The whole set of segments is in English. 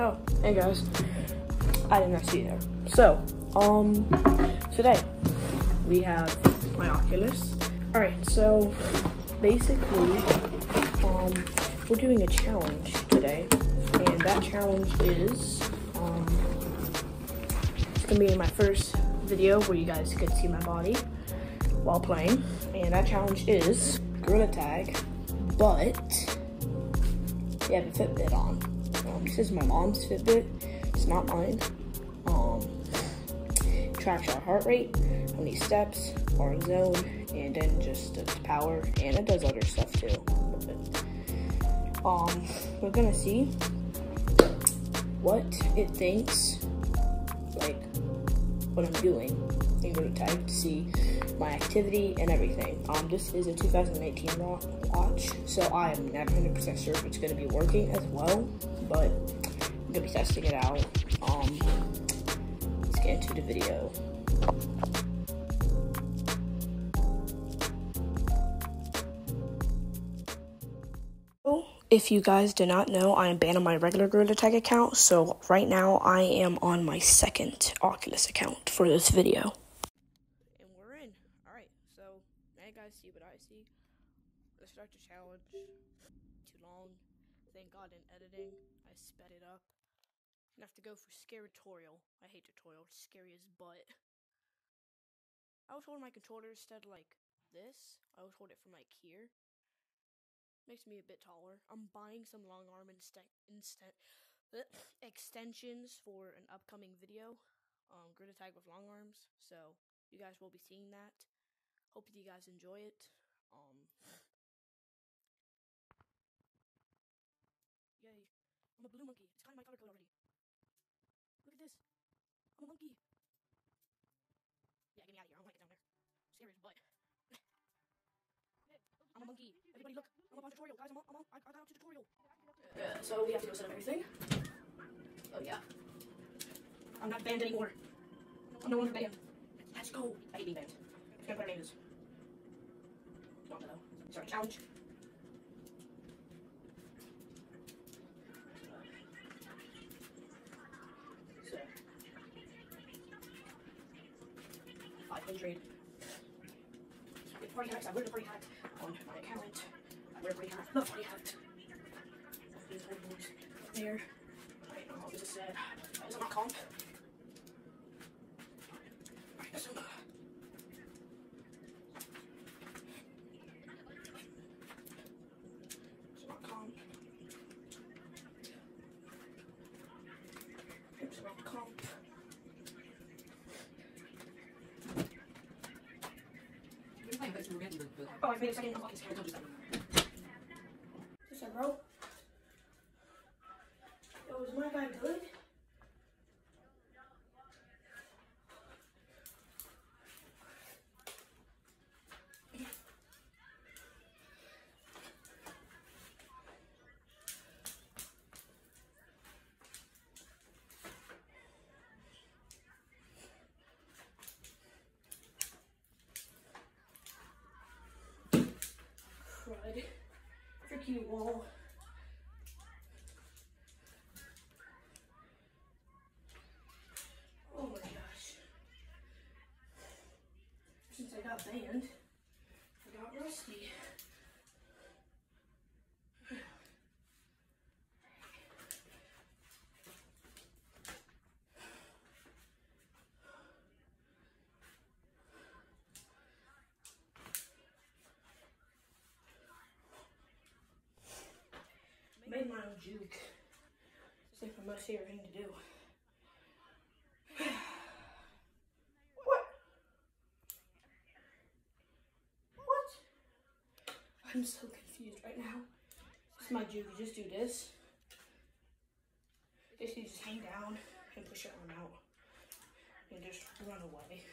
Oh, hey guys. I did not see you there. So, um, today we have my Oculus. Alright, so basically, um, we're doing a challenge today. And that challenge is, um, it's gonna be my first video where you guys to see my body while playing. And that challenge is Gorilla Tag, but you have a Fitbit on. This is my mom's Fitbit. It's not mine. Um, tracks our heart rate, how many steps, our zone, and then just the power, and it does other stuff too. Um, we're gonna see what it thinks, like what I'm doing, and go to type to see my activity and everything. Um, this is a 2018 watch, so I am not 100% sure if it's going to be working as well, but I'm going to be testing it out. Um, let's get into the video. If you guys do not know, I am banned on my regular Gorilla Tag account, so right now I am on my second Oculus account for this video. And we're in. Alright, so now you guys see what I see. Let's start the challenge. Too long. Thank God in editing, I sped it up. Gonna have to go for scary tutorial. I hate tutorial, it's scary as butt. I was holding my controller instead like this. I was hold it from like here. Makes me a bit taller. I'm buying some long arm insta- instant extensions for an upcoming video. Um, Gorilla Tag with long arms. So you guys will be seeing that. Hope you guys enjoy it. Um, yay! I'm a blue monkey. It's kind of my color code already. Look at this. I'm a monkey. Yeah, get me out of here. I don't like it down there. Scary as butt. I'm a monkey. Everybody look. I'm up on tutorial, guys. I'm on, I'm on. I, I got up to tutorial. Yeah, so we have to go set up everything. Oh, yeah. I'm not banned anymore. I'm no longer banned. Let's go. I hate being banned. It's gonna put our. Not though. Sorry, challenge. So. 500. Get party hacks. I wear the party hat on my account. I wear party hat. Love party hat. These there. Know what this is said. Is it not comp? Alright, this one. It's not comp. It's not comp. Oh, I made a second up, bro? Yo, is my guy good? Crud. Freaking wall. Oh my gosh. Since I got banned, I got rusty. Juke. It's like my most favorite thing to do. what? What? I'm so confused right now. Is my juke. Just do this. Just hang down and push your arm out. And just run away.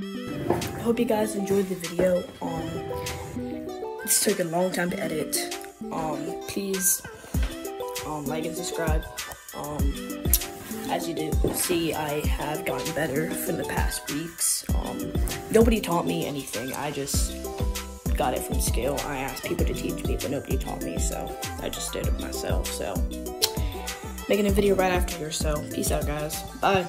I hope you guys enjoyed the video. Um, this took a long time to edit. Um, please um, like and subscribe. Um, as you do see, I have gotten better from the past weeks. Um, nobody taught me anything. I just got it from skill. I asked people to teach me, but nobody taught me, so I just did it myself. So, making a video right after here. So, peace out, guys. Bye.